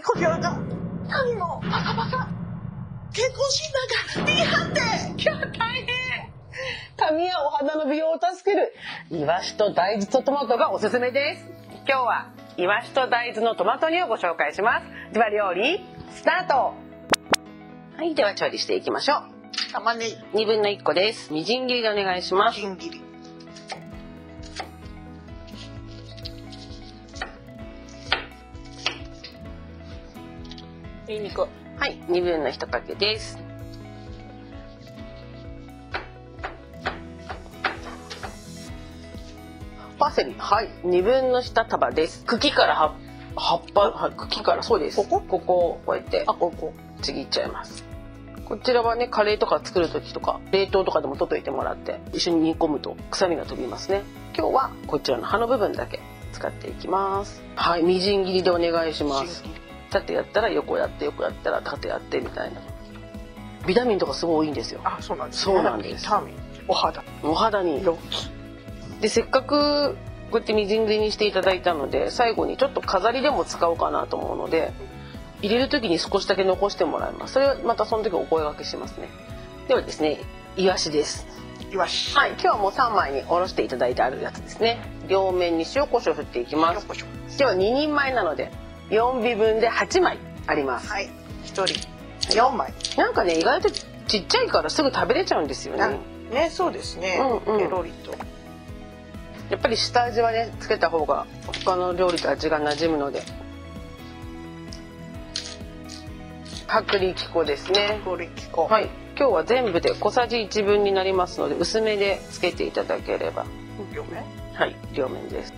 にこちらが髪もパサパサ。健康診断が B 判定いや大変髪やお肌の美容を助ける。イワシと大豆とトマトがおすすめです。今日はイワシと大豆のトマト煮をご紹介します。では料理スタート。はいでは調理していきましょう。玉ね2分の1個です。みじん切りでお願いしまぎす。みじん切りにんにくはい2分の1かけです。パセリはい2分の1束です。茎から葉葉っぱはい茎からそうです。ここ？ここをこうやって。あここ。ちぎっちゃいます。こちらはねカレーとか作る時とか冷凍とかでも取っといてもらって一緒に煮込むと臭みが飛びますね。今日はこちらの葉の部分だけ使っていきます。はいみじん切りでお願いします縦やったら横やって横やったら縦やってみたいな。ビタミンとかすごい多いんですよ。あそうなんですそうなんです。ビタミン。お肌。お肌に。色でせっかくこうやってみじん切りにしていただいたので最後にちょっと飾りでも使おうかなと思うので入れる時に少しだけ残してもらいます。それはまたその時お声掛けしますね。ではですねイワシです。イワシ。はい今日はもう3枚におろしていただいてあるやつですね。両面に塩コショウ振っていきます。では2人前なので4尾分で8枚あります。はい。一人。四枚。なんかね意外とちっちゃいからすぐ食べれちゃうんですよね。ねそうですね。うんうん。ペロリと。やっぱり下味はねつけた方が他の料理と味が馴染むので。薄力粉ですね。ペロリキコはい。今日は全部で小さじ1分になりますので薄めでつけていただければ。両面？はい両面です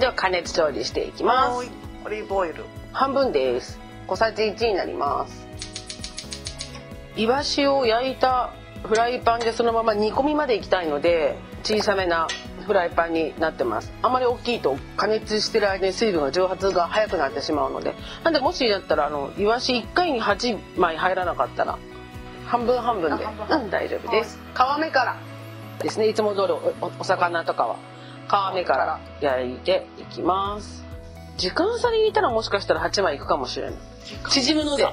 では加熱調理していきます。はい。オリーブオイル。半分です。小さじ1になります。イワシを焼いたフライパンでそのまま煮込みまでいきたいので小さめなフライパンになってます。あまり大きいと加熱してる間に水分が蒸発が早くなってしまうので。なんでもしだったらあのイワシ1回に8枚入らなかったら半分半分でうん大丈夫です。皮目からですね。いつも通りお魚とかは皮目から焼いていきます。時間差に入れたらもしかしたら8枚いくかもしれない。縮むので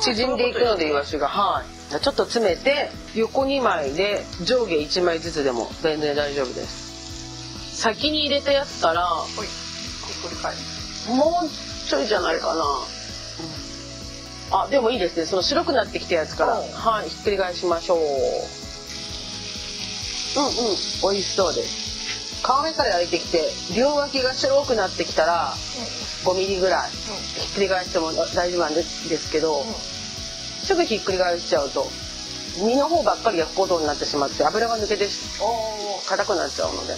縮んでいくのでイワシが。はい。ちょっと詰めて横2枚で上下1枚ずつでも全然大丈夫です。先に入れたやつからもうちょいじゃないかな、あでもいいですね。その白くなってきたやつから。う。んはい。ひっくり返しましょう。うんうん。美味しそうです皮目から焼いてきて両脇が白くなってきたら5ミリぐらいひっくり返しても大丈夫なんですけど、すぐひっくり返しちゃうと身の方ばっかり焼くことになってしまって油が抜けておー硬くなっちゃうので。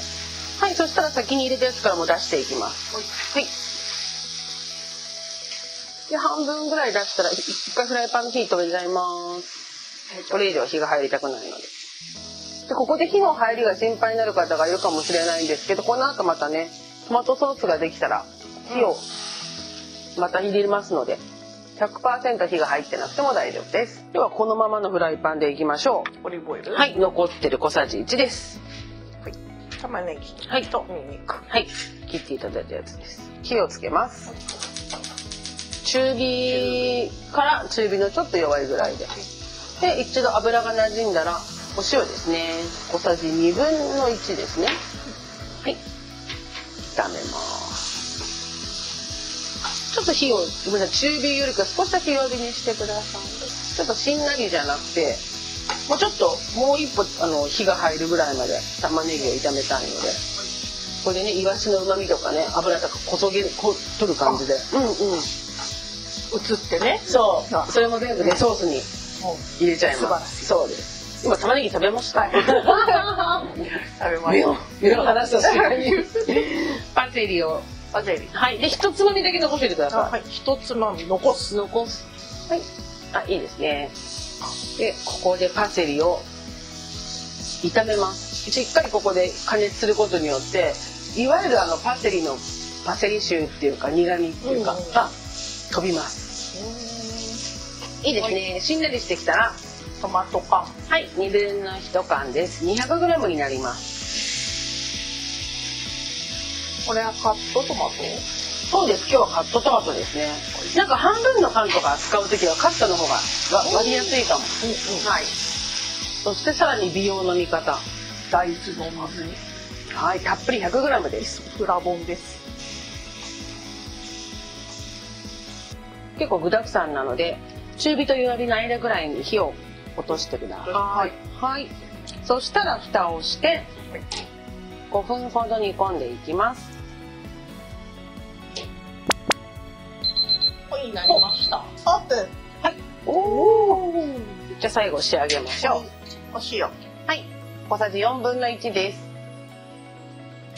はいそしたら先に入れたやつからも出していきます。はい。で半分ぐらい出したら一回フライパンの火止めちゃいます。これ以上火が入りたくないので。でここで火の入りが心配になる方がいるかもしれないんですけどこの後またねトマトソースができたら火をまた入れますので100%火が入ってなくても大丈夫です。ではこのままのフライパンでいきましょオリーブオイルうはい。残ってる小さじ1です。玉ねぎはい。とニンニク。はい。切っていただいたやつです。火をつけます。中火。から中火のちょっと弱いぐらいで。で一度油が馴染んだらお塩ですね。小さじ1分の1ですね。はい。炒めます。ちょっと火をごめんなさい中火よりか少しだけ弱火にしてくださいちょっとしんなりじゃなくてもうちょっともう一歩あの火が入るぐらいまで玉ねぎを炒めたいので。これでねイワシの旨味とかね油とかこそげるこ取る感じで。うんうん。移ってね。そう。あそれも全部ねソースに入れちゃいます。そうです今玉ねぎ食べました、食べま目をよ目を離した瞬間に。パセリを。パセリはい。で一つまみだけ残してください。はい。一つまみ残す。残す。はい。あいいですね。でここでパセリを炒めます。しっかりここで加熱することによっていわゆるあのパセリのパセリ臭っていうか苦味っていうかが飛びます。いいですね。しんなりしてきたらトマト缶。はい。2分の1缶です。200g になります。これはカットトマト？そうです。今日はカットトマトですね。なんか半分の缶とか使う時はカットの方がわ割りやすいかも。うんうん。はい。そしてさらに美容の味方。大豆の水。はい。たっぷり 100g です。フラボンです。結構具沢山なので中火と弱火の間ぐらいに火を落としてください。はい。はい。そしたら蓋をして5分ほど煮込んでいきます。はい、なりました。オープン。おおじゃあ最後仕上げましょう。お塩、はい。小さじ4分の1です。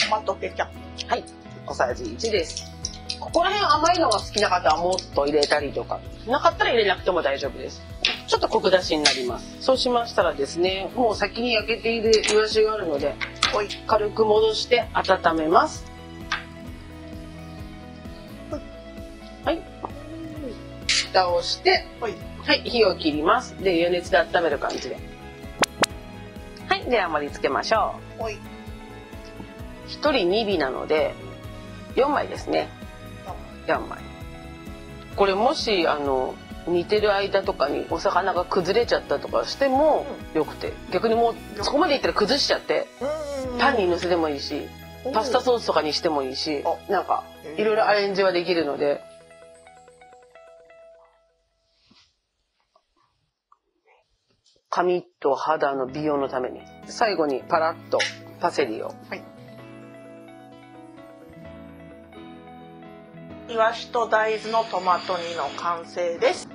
トマトケチャップ。はい。小さじ1です。ここら辺甘いのが好きな方はもっと入れたりとか。なかったら入れなくても大丈夫ですちょっとコク出しになります。そうしましたらですねもう先に焼けているイワシがあるのでおい、軽く戻して温めます。はい。蓋をして。はい。火を切ります。で余熱で温める感じで。はいでは盛り付けましょう。おい。1人2尾なので4枚ですね。4枚。これもしあの煮てる間とかにお魚が崩れちゃったとかしてもよくて。逆にもうそこまでいったら崩しちゃって。うんパンにのせてもいいしパスタソースとかにしてもいいしなんかいろいろアレンジはできるので。髪と肌の美容のために。最後にパラッとパセリを。イワシと大豆のトマト煮の完成です。